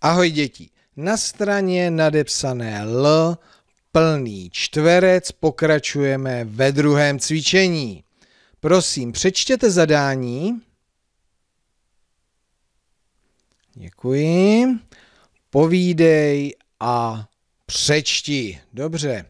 Ahoj děti, na straně nadepsané L plný čtverec pokračujeme ve druhém cvičení. Prosím, přečtěte zadání. Děkuji. Povídej a přečti. Dobře.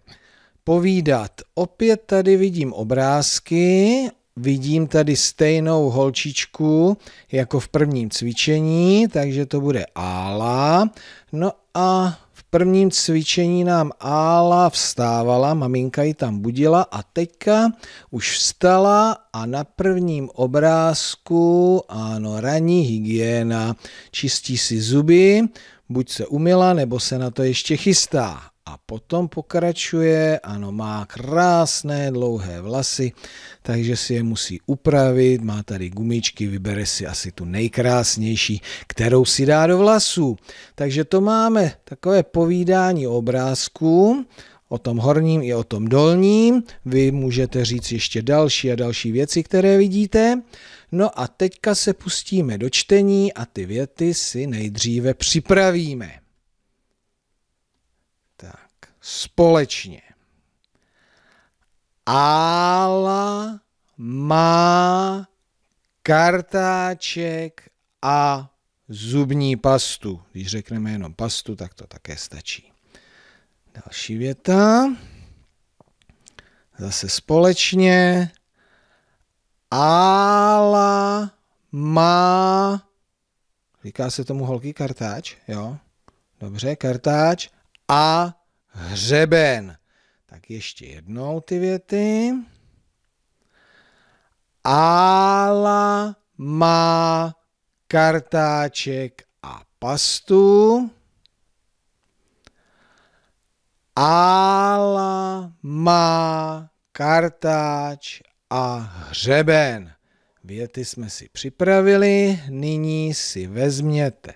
Povídat. Opět tady vidím obrázky vidím tady stejnou holčičku jako v prvním cvičení, takže to bude Ála. No a v prvním cvičení nám Ála vstávala, maminka ji tam budila a teďka už vstala a na prvním obrázku, ano, ranní hygiena, čistí si zuby, buď se umila, nebo se na to ještě chystá. A potom pokračuje, ano, má krásné dlouhé vlasy, takže si je musí upravit, má tady gumičky, vybere si asi tu nejkrásnější, kterou si dá do vlasů. Takže to máme takové povídání o obrázku, o tom horním i o tom dolním. Vy můžete říct ještě další a další věci, které vidíte. No a teďka se pustíme do čtení a ty věty si nejdříve připravíme společně. Ála má kartáček a zubní pastu. Když řekneme jenom pastu, tak to také stačí. Další věta. Zase společně. Ála má, říká se tomu holky kartáč, jo? Dobře, kartáč a hřeben. Tak ještě jednou ty věty. Ála má kartáček a pastu. Ála má kartáč a hřeben. Věty jsme si připravili, nyní si vezměte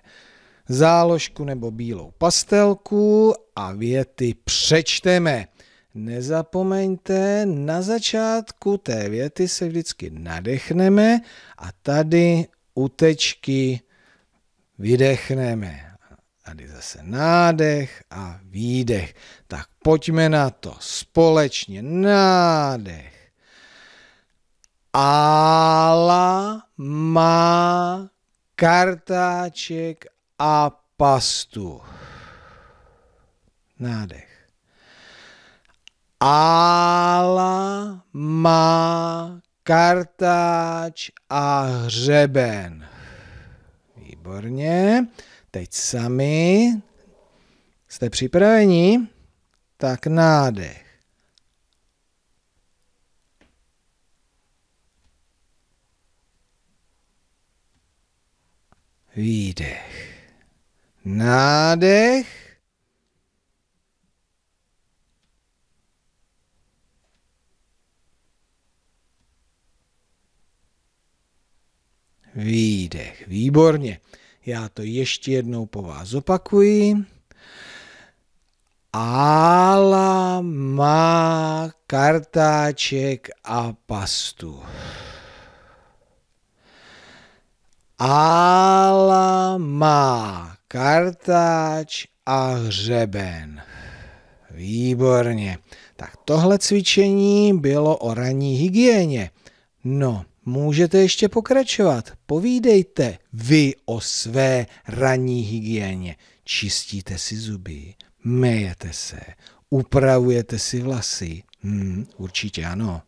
záložku nebo bílou pastelku a věty přečteme. Nezapomeňte, na začátku té věty se vždycky nadechneme a tady u tečky vydechneme. Tady zase nádech a výdech. Tak pojďme na to společně. Nádech. Ála má kartáček a pastu. Nádech. Ála má kartáč a hřeben. Výborně. Teď sami. Jste připraveni? Tak nádech. Výdech. Nádech. Výdech. Výborně. Já to ještě jednou po vás opakuji. Ála má kartáček a pastu. Ála má kartáč a hřeben. Výborně. Tak tohle cvičení bylo o ranní hygieně. No, můžete ještě pokračovat. Povídejte vy o své ranní hygieně. Čistíte si zuby, mejete se, upravujete si vlasy. Hmm, určitě ano.